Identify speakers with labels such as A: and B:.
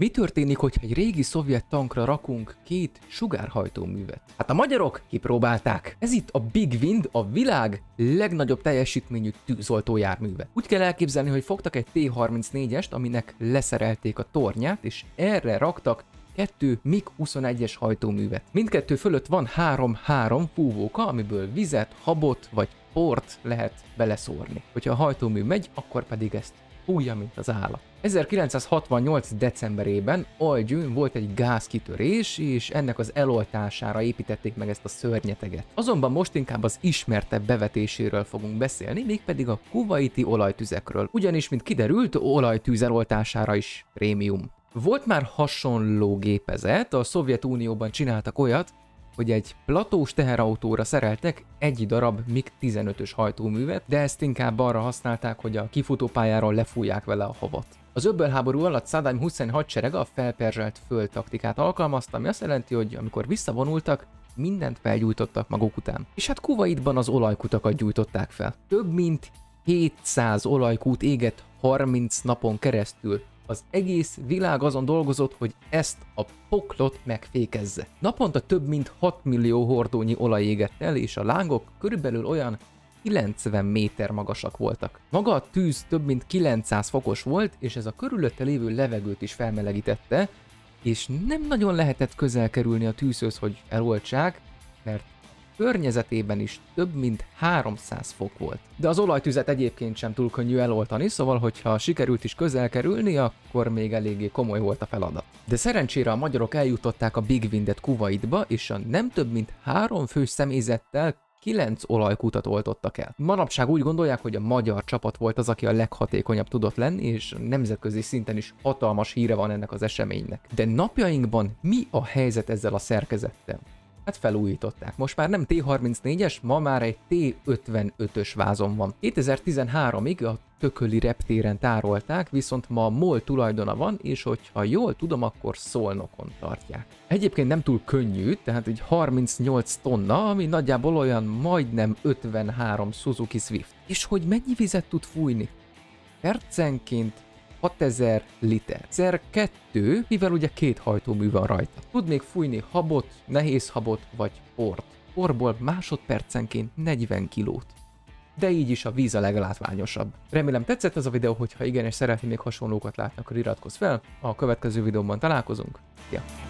A: Mi történik, hogyha egy régi szovjet tankra rakunk két sugárhajtóművet? Hát a magyarok kipróbálták. Ez itt a Big Wind, a világ legnagyobb teljesítményű tűzoltó járműve. Úgy kell elképzelni, hogy fogtak egy T-34-est, aminek leszerelték a tornyát, és erre raktak kettő MiG-21-es hajtóművet. Mindkettő fölött van 3-3 fúvóka, amiből vizet, habot vagy port lehet beleszórni. Hogyha a hajtómű megy, akkor pedig ezt fújja, mint az állat. 1968. decemberében Aljgyűn volt egy gázkitörés, és ennek az eloltására építették meg ezt a szörnyeteget. Azonban most inkább az ismertebb bevetéséről fogunk beszélni, mégpedig a kuvaiti olajtüzekről. Ugyanis, mint kiderült, olajtűz eloltására is prémium. Volt már hasonló gépezet, a Szovjetunióban csináltak olyat, hogy egy platós teherautóra szereltek egy darab MiG-15-ös hajtóművet, de ezt inkább arra használták, hogy a kifutópályáról lefújják vele a havat. Az öbölháború alatt Saddam Hussein hadserege a felperzselt föld taktikát alkalmazta, ami azt jelenti, hogy amikor visszavonultak, mindent felgyújtottak maguk után. És hát Kuwaitban az olajkutakat gyújtották fel. Több mint 700 olajkút égett 30 napon keresztül, az egész világ azon dolgozott, hogy ezt a poklot megfékezze. Naponta több mint 6 millió hordónyi olaj égett el, és a lángok körülbelül olyan 90 méter magasak voltak. Maga a tűz több mint 900 fokos volt, és ez a körülötte lévő levegőt is felmelegítette, és nem nagyon lehetett közel kerülni a tűzhöz, hogy eloltsák, mert környezetében is több mint 300 fok volt. De az olajtüzet egyébként sem túl könnyű eloltani, szóval hogyha sikerült is közel kerülni, akkor még eléggé komoly volt a feladat. De szerencsére a magyarok eljutották a Big Windet Kuwaitba, és a nem több mint három fős személyzettel kilenc olajkutat oltottak el. Manapság úgy gondolják, hogy a magyar csapat volt az, aki a leghatékonyabb tudott lenni, és nemzetközi szinten is hatalmas híre van ennek az eseménynek. De napjainkban mi a helyzet ezzel a szerkezettel? Hát felújították. Most már nem T-34-es, ma már egy T-55-ös vázon van. 2013-ig a tököli reptéren tárolták, viszont ma MOL tulajdona van, és hogyha jól tudom, akkor szolnokon tartják. Egyébként nem túl könnyű, tehát egy 38 tonna, ami nagyjából olyan majdnem 53 Suzuki Swift. És hogy mennyi vizet tud fújni? Percenként 6000 liter. Szer 2, mivel ugye két hajtómű van rajta. Tud még fújni habot, nehéz habot vagy port. Porból másodpercenként 40 kilót. De így is a víz a leglátványosabb. Remélem tetszett ez a videó, hogyha igen és szeretnél még hasonlókat látni, akkor iratkozz fel. A következő videóban találkozunk. Ja.